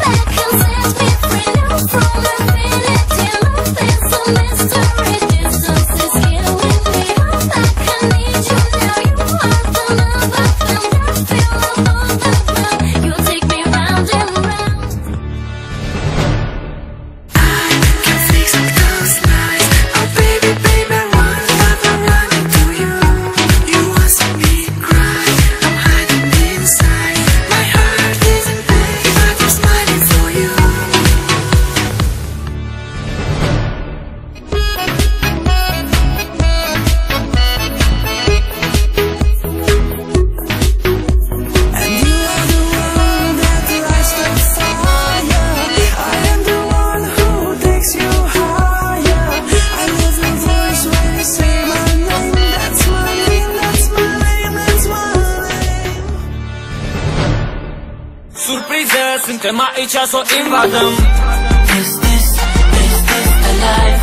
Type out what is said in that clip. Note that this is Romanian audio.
back and let me surpriză Suntem aici să o invadăm Is this, is this the life?